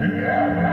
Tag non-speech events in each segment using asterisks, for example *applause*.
Yeah.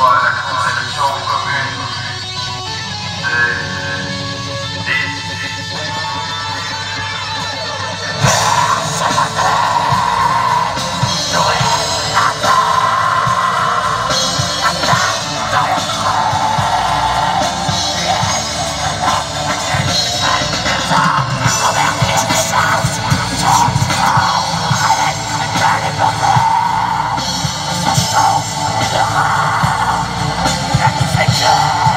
La conception commune de Yeah.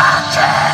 八 *laughs* 戒